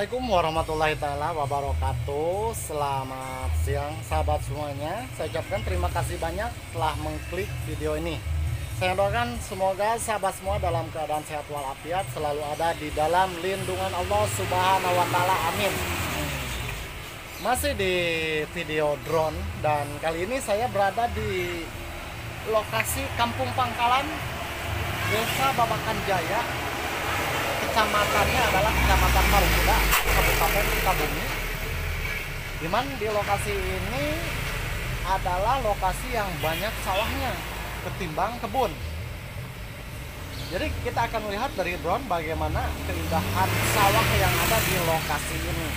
Assalamualaikum warahmatullahi taala wabarakatuh. Selamat siang sahabat semuanya. Saya ucapkan terima kasih banyak telah mengklik video ini. Saya doakan semoga sahabat semua dalam keadaan sehat walafiat selalu ada di dalam lindungan Allah Subhanahu wa taala. Amin. Masih di video drone dan kali ini saya berada di lokasi Kampung Pangkalan Desa Babakan Jaya kecamatannya adalah Kecamatan Marunda, Kabupaten Sukabumi. Di mana di lokasi ini adalah lokasi yang banyak sawahnya ketimbang kebun. Jadi kita akan melihat dari drone bagaimana keindahan sawah yang ada di lokasi ini.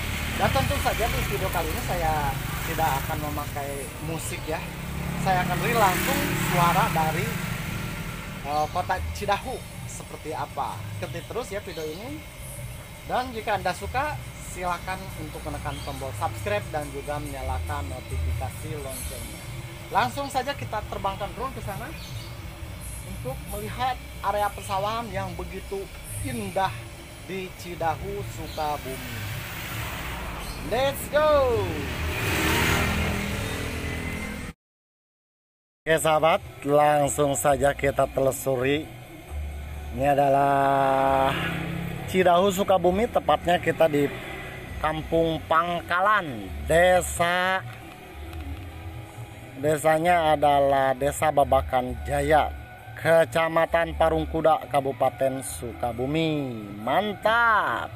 Dan tentu saja di video kali ini saya tidak akan memakai musik ya. Saya akan beri langsung suara dari uh, kota Cidahu seperti apa. Ikuti terus ya video ini. Dan jika Anda suka, silakan untuk menekan tombol subscribe dan juga menyalakan notifikasi loncengnya. Langsung saja kita terbangkan drone ke sana untuk melihat area pesawahan yang begitu indah di Cidahu, Sukabumi. Let's go! Oke sahabat, langsung saja kita telusuri ini adalah Cidahu Sukabumi, tepatnya kita di Kampung Pangkalan, desa Desanya adalah Desa Babakan Jaya, Kecamatan Parungkuda, Kabupaten Sukabumi. Mantap.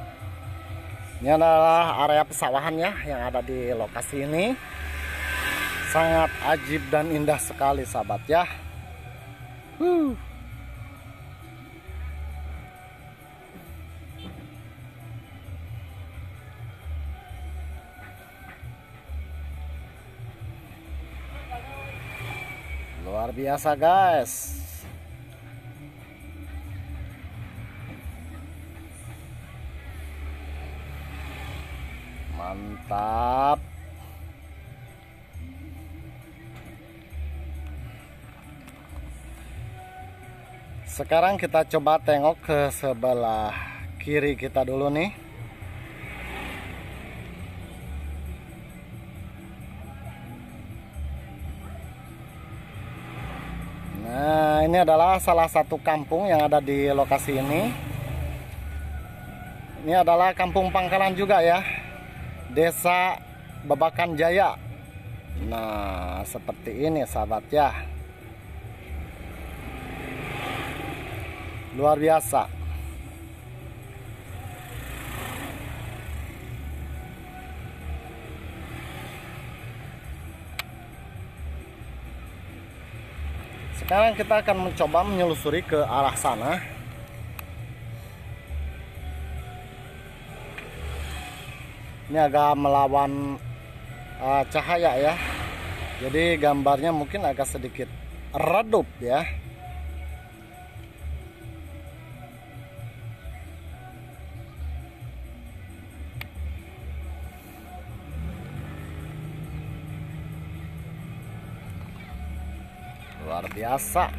Ini adalah area pesawahan ya yang ada di lokasi ini. Sangat ajib dan indah sekali sahabat ya. Huh. Biasa guys. Mantap. Sekarang kita coba tengok ke sebelah kiri kita dulu nih ini adalah salah satu kampung yang ada di lokasi ini. Ini adalah kampung Pangkalan juga ya. Desa Babakan Jaya. Nah, seperti ini sahabat ya. Luar biasa. Sekarang kita akan mencoba menyelusuri ke arah sana. Ini agak melawan uh, cahaya ya. Jadi gambarnya mungkin agak sedikit redup ya. Biasa.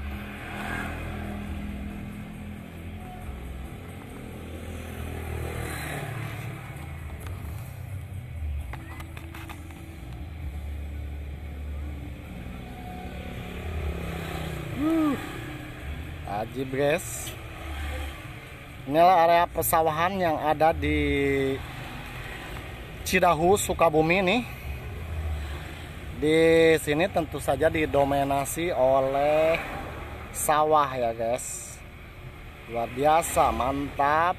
Uh, guys inilah area pesawahan yang ada di Cidahu Sukabumi nih di sini tentu saja didominasi oleh sawah ya guys. Luar biasa mantap.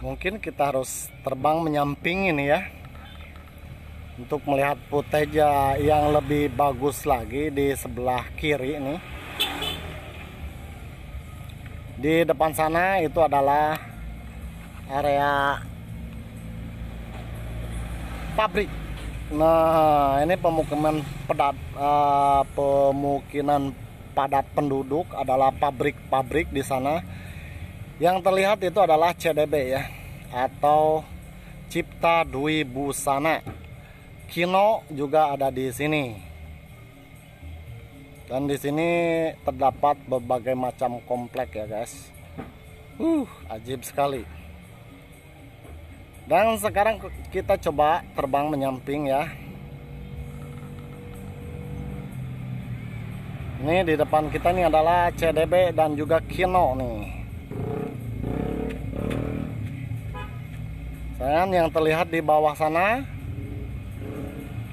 Mungkin kita harus terbang menyamping ini ya untuk melihat footage yang lebih bagus lagi di sebelah kiri ini di depan sana itu adalah area pabrik. Nah ini pemukiman padat uh, pemukiman padat penduduk adalah pabrik-pabrik di sana. Yang terlihat itu adalah CDB ya atau Cipta Dwi Busana. Kino juga ada di sini. Dan di sini terdapat berbagai macam komplek ya guys. Uh, ajib sekali. Dan sekarang kita coba terbang menyamping ya. Ini di depan kita nih adalah CDB dan juga Kino nih. Sayang yang terlihat di bawah sana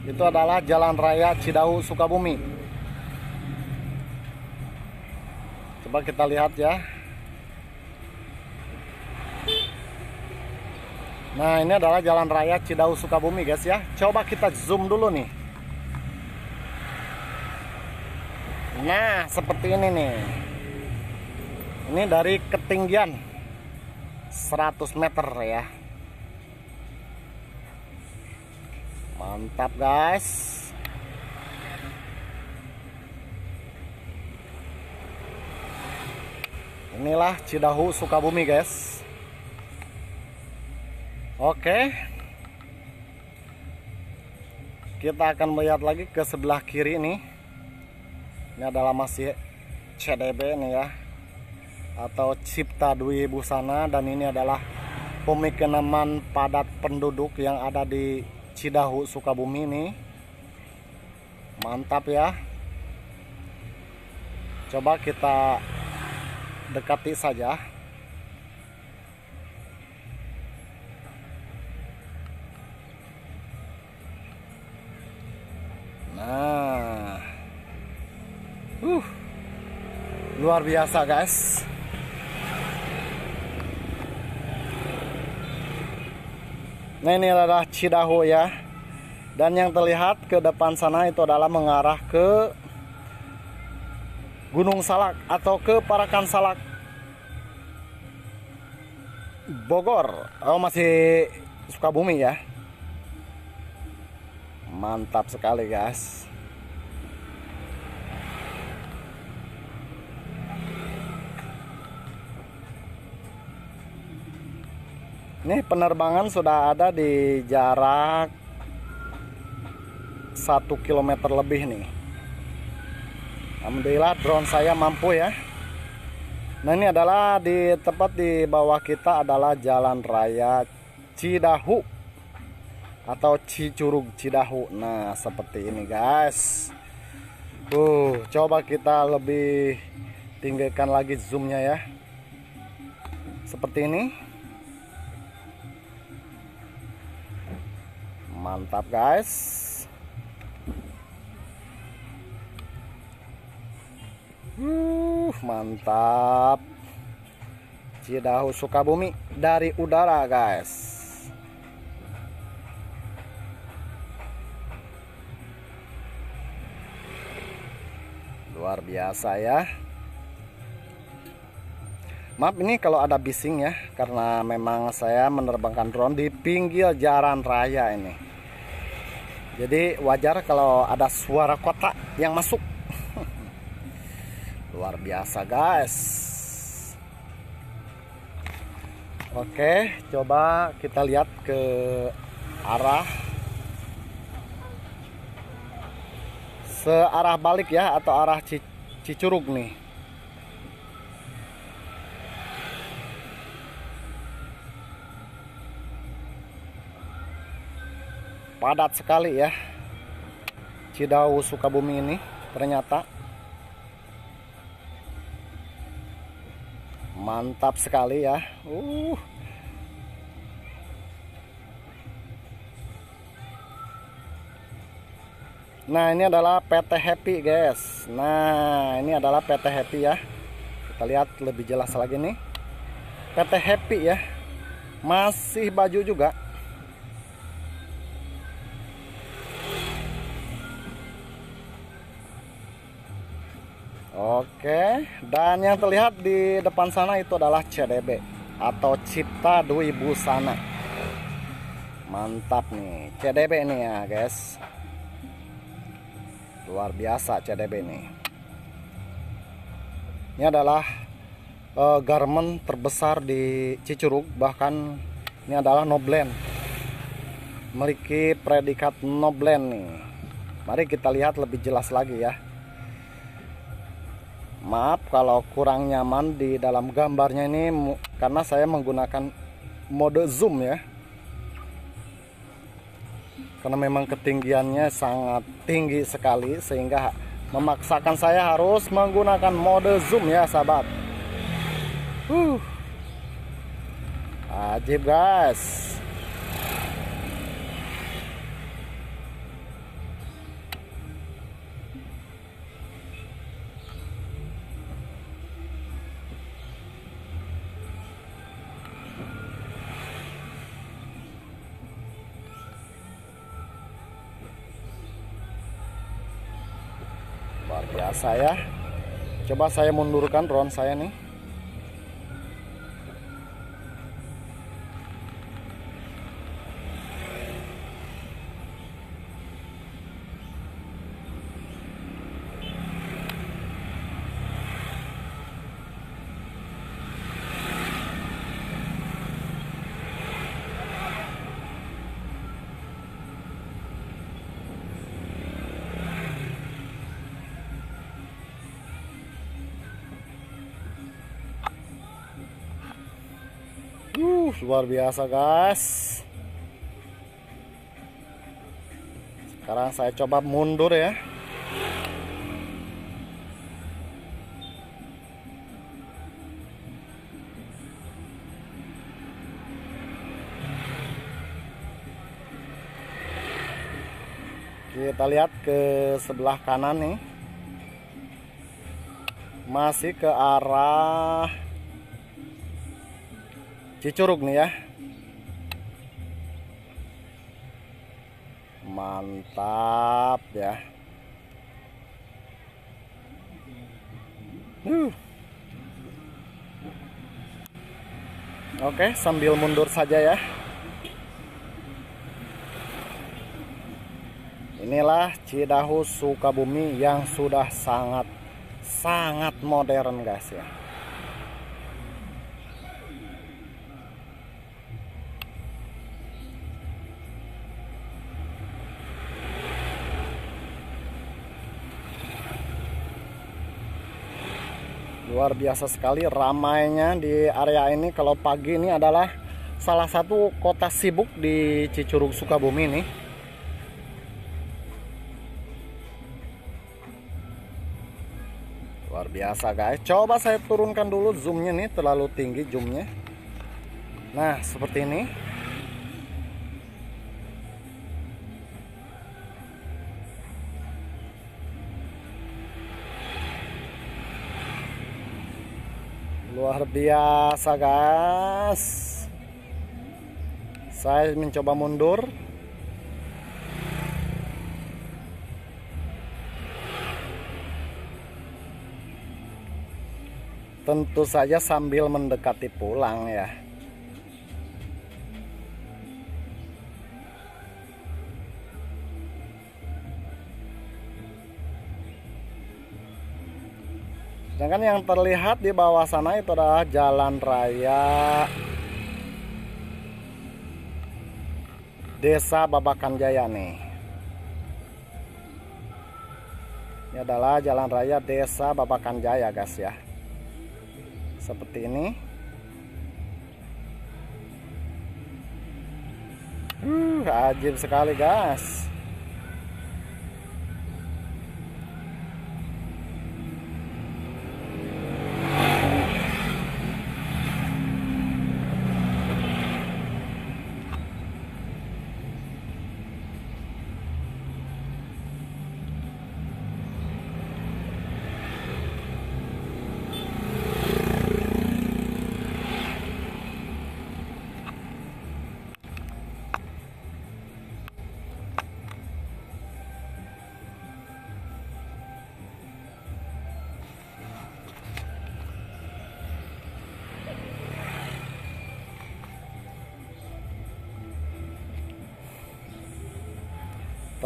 itu adalah Jalan Raya Cidahu Sukabumi. Coba kita lihat ya. Nah, ini adalah Jalan Raya Cidahu Sukabumi, guys ya. Coba kita zoom dulu nih. Nah, seperti ini nih. Ini dari ketinggian 100 meter ya. Mantap, guys. Inilah Cidahu Sukabumi, guys. Oke. Kita akan melihat lagi ke sebelah kiri nih. Ini adalah masih CDB nih ya. Atau Cipta Dwi Busana dan ini adalah pemikiran padat penduduk yang ada di Cidahu Sukabumi nih. Mantap ya. Coba kita dekati saja. Nah. Uh. Luar biasa, guys. Nah, ini adalah Cidahu ya. Dan yang terlihat ke depan sana itu adalah mengarah ke Gunung Salak atau ke Parakan Salak Bogor. Oh, masih Sukabumi ya. Mantap sekali, guys. Ini penerbangan sudah ada di jarak satu kilometer lebih nih. Alhamdulillah drone saya mampu ya. Nah ini adalah di tempat di bawah kita adalah Jalan Raya Cidahu atau Cicurug Cidahu. Nah seperti ini guys. Uh, coba kita lebih tinggikan lagi zoomnya ya. Seperti ini. mantap guys uh mantap. Cidahu Sukabumi dari udara guys. Luar biasa ya. Maaf ini kalau ada bising ya karena memang saya menerbangkan drone di pinggir jalan raya ini. Jadi wajar kalau ada suara kotak yang masuk biasa guys. Oke coba kita lihat ke arah. Searah balik ya atau arah Cicurug nih. Padat sekali ya Cidau Sukabumi ini ternyata mantap sekali ya. Uh. Nah ini adalah PT Happy guys. Nah ini adalah PT Happy ya. Kita lihat lebih jelas lagi nih. PT Happy ya. Masih baju juga dan yang terlihat di depan sana itu adalah CDB atau Cipta Dwi Busana. Mantap nih, CDB ini ya, guys. Luar biasa CDB ini. Ini adalah uh, garment terbesar di Cicurug, bahkan ini adalah Noblen. memiliki predikat no blend nih mari kita lihat lebih jelas lagi ya maaf kalau kurang nyaman di dalam gambarnya ini karena saya menggunakan mode zoom ya. Karena memang ketinggiannya sangat tinggi sekali sehingga memaksakan saya harus menggunakan mode zoom ya sahabat. Uh. ajib guys luar biasa ya coba saya mundurkan drone saya nih Uh, luar biasa guys. Sekarang saya coba mundur ya. Kita lihat ke sebelah kanan nih. Masih ke arah Cicurug nih ya. Mantap ya. Uh. oke sambil mundur saja ya. Inilah Cidahu Sukabumi yang sudah sangat sangat modern guys ya luar biasa sekali ramainya di area ini. Kalau pagi ini adalah salah satu kota sibuk di Cicurug Sukabumi ini. Luar biasa guys. Coba saya turunkan dulu zoomnya nih terlalu tinggi zoomnya. Nah seperti ini luar biasa guys saya mencoba mundur. Tentu saja sambil mendekati pulang ya Sedangkan yang terlihat di bawah sana itu adalah jalan raya Desa Babakan Jaya nih. Ini adalah jalan raya Desa Babakan Jaya, guys ya. Seperti ini. Uh, ajib sekali, guys.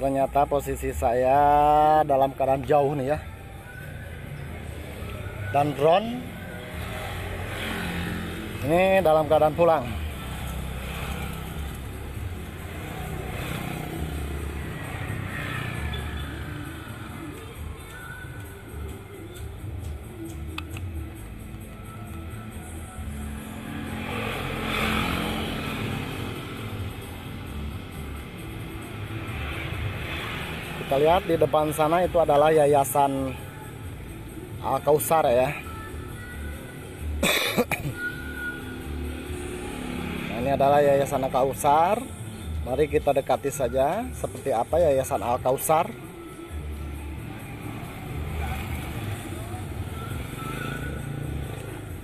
Ternyata posisi saya dalam keadaan jauh nih ya. Dan drone ini dalam keadaan pulang lihat di depan sana itu adalah yayasan Al Kausar ya. Nah, ini adalah yayasan Al Kausar. Mari kita dekati saja seperti apa yayasan Al Kausar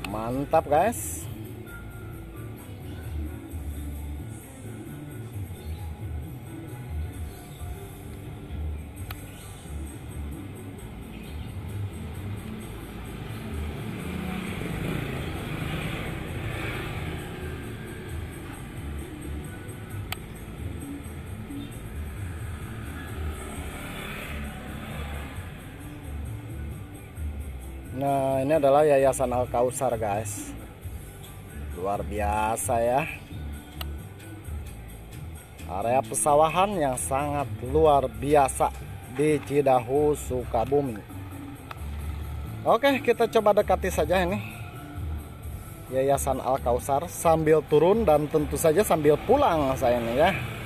mantap guys Nah ini adalah Yayasan Al Kausar guys. Luar biasa ya. Area pesawahan yang sangat luar biasa Di Cidahu, Sukabumi. Oke kita coba dekati saja ini. Yayasan Al Kausar Sambil turun dan tentu saja sambil pulang saya ini ya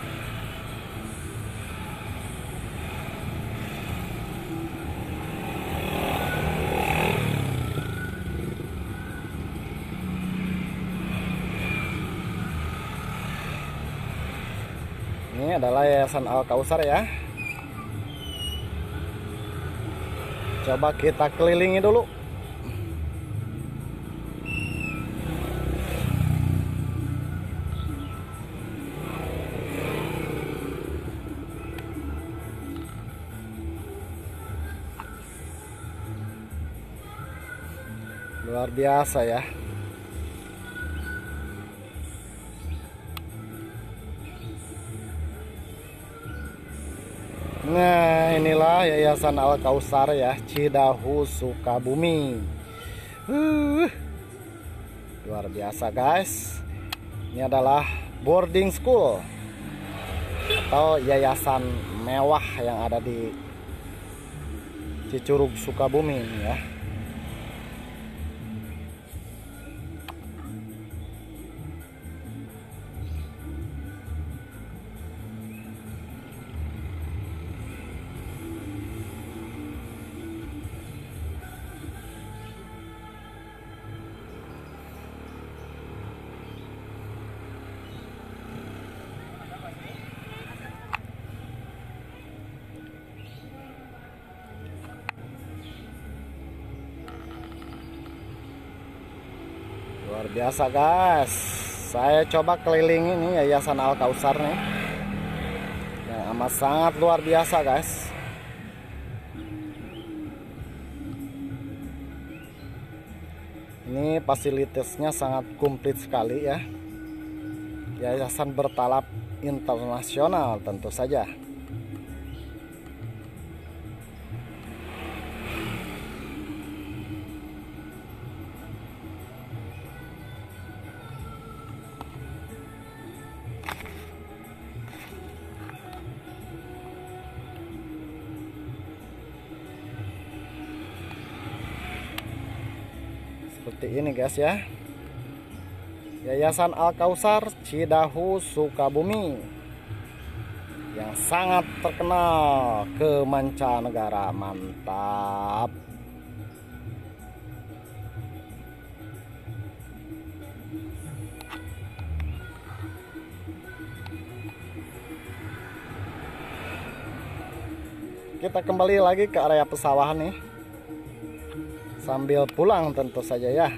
adalah Yayasan Al Kausar ya. Coba kita kelilingi dulu. Luar biasa ya. Nah inilah Yayasan Al Kausar ya Cidahu Sukabumi. Uh, Luar biasa guys. Ini adalah boarding school Atau yayasan mewah yang ada di Cicurug Sukabumi ya biasa guys. Saya coba keliling ini yayasan Al Kausar nih. Yang amat sangat luar biasa guys. Ini fasilitasnya sangat komplit sekali ya. Yayasan bertalap internasional tentu saja ini guys ya. Yayasan Al Kausar Cidahu Sukabumi yang sangat terkenal ke mancanegara. Mantap. Kita kembali lagi ke area pesawahan nih sambil pulang tentu saja ya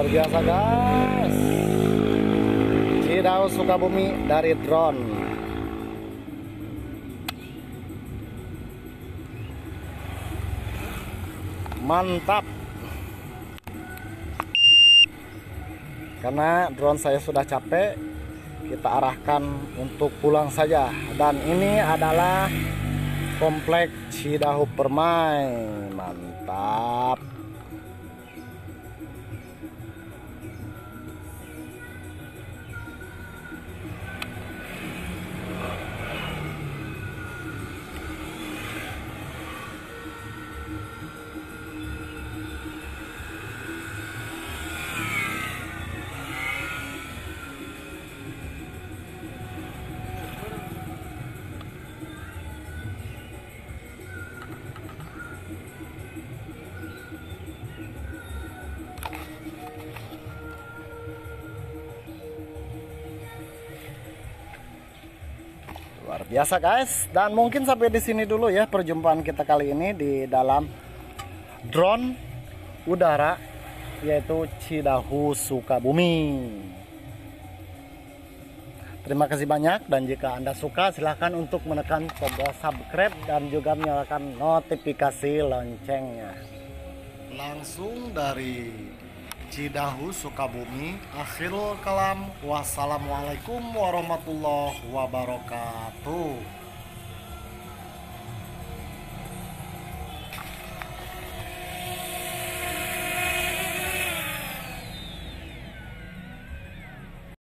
luar biasa guys. Cidahu Sukabumi dari drone. Mantap. Karena drone saya sudah capek kita arahkan untuk pulang saja. Dan ini adalah komplek Cidahu Permai. Mantap Luar biasa guys. Dan mungkin sampai di sini dulu ya perjumpaan kita kali ini di dalam drone udara yaitu Cidahu Sukabumi. Terima kasih banyak dan jika Anda suka silahkan untuk menekan tombol subscribe dan juga menyalakan notifikasi loncengnya. Langsung dari Cidahu Sukabumi. Akhirul kalam. Wassalamualaikum warahmatullahi wabarakatuh